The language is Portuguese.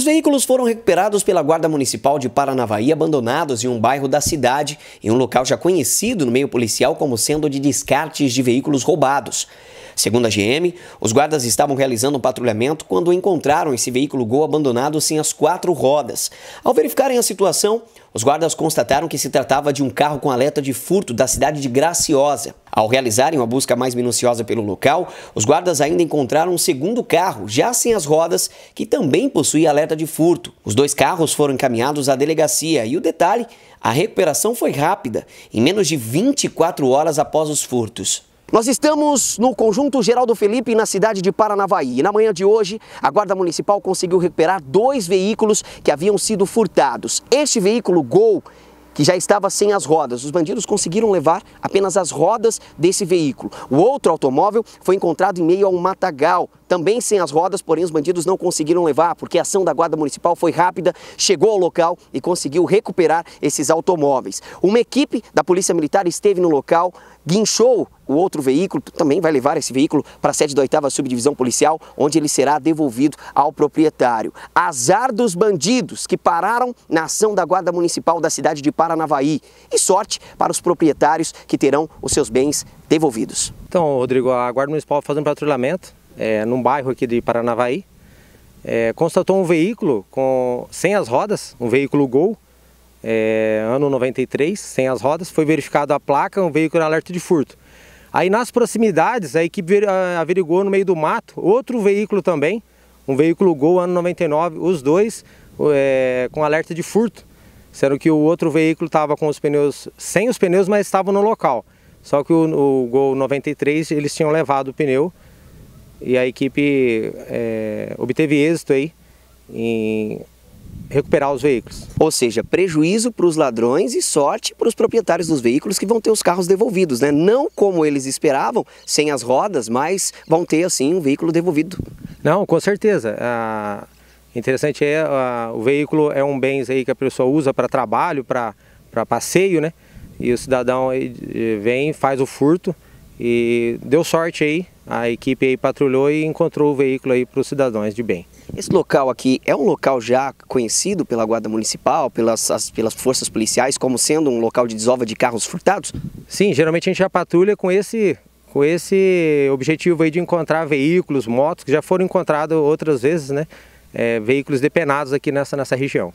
Os veículos foram recuperados pela Guarda Municipal de Paranavaí, abandonados em um bairro da cidade, em um local já conhecido no meio policial como sendo de descartes de veículos roubados. Segundo a GM, os guardas estavam realizando um patrulhamento quando encontraram esse veículo Gol abandonado sem as quatro rodas. Ao verificarem a situação, os guardas constataram que se tratava de um carro com alerta de furto da cidade de Graciosa. Ao realizarem uma busca mais minuciosa pelo local, os guardas ainda encontraram um segundo carro, já sem as rodas, que também possuía alerta de furto. Os dois carros foram encaminhados à delegacia e o detalhe, a recuperação foi rápida, em menos de 24 horas após os furtos. Nós estamos no conjunto Geraldo Felipe, na cidade de Paranavaí. E na manhã de hoje, a Guarda Municipal conseguiu recuperar dois veículos que haviam sido furtados. Este veículo Gol que já estava sem as rodas. Os bandidos conseguiram levar apenas as rodas desse veículo. O outro automóvel foi encontrado em meio a um matagal, também sem as rodas, porém os bandidos não conseguiram levar, porque a ação da Guarda Municipal foi rápida, chegou ao local e conseguiu recuperar esses automóveis. Uma equipe da Polícia Militar esteve no local, guinchou o outro veículo, também vai levar esse veículo para a sede da 8 Subdivisão Policial, onde ele será devolvido ao proprietário. Azar dos bandidos que pararam na ação da Guarda Municipal da cidade de Paranavaí. E sorte para os proprietários que terão os seus bens devolvidos. Então, Rodrigo, a Guarda Municipal fazendo patrulhamento é, num bairro aqui de Paranavaí, é, constatou um veículo com, sem as rodas, um veículo Gol, é, ano 93, sem as rodas, foi verificado a placa, um veículo alerta de furto. Aí nas proximidades, a equipe averigou no meio do mato outro veículo também, um veículo Gol ano 99, os dois é, com alerta de furto, sendo que o outro veículo estava com os pneus, sem os pneus, mas estava no local. Só que o, o Gol 93 eles tinham levado o pneu e a equipe é, obteve êxito aí em recuperar os veículos. Ou seja, prejuízo para os ladrões e sorte para os proprietários dos veículos que vão ter os carros devolvidos, né? Não como eles esperavam, sem as rodas, mas vão ter assim um veículo devolvido. Não, com certeza. Ah, interessante é ah, o veículo é um bem aí que a pessoa usa para trabalho, para passeio, né? E o cidadão aí vem, faz o furto e deu sorte aí. A equipe aí patrulhou e encontrou o veículo aí para os cidadãos de bem. Esse local aqui é um local já conhecido pela Guarda Municipal, pelas, as, pelas forças policiais, como sendo um local de desova de carros furtados? Sim, geralmente a gente já patrulha com esse, com esse objetivo aí de encontrar veículos, motos, que já foram encontrados outras vezes, né? É, veículos depenados aqui nessa, nessa região.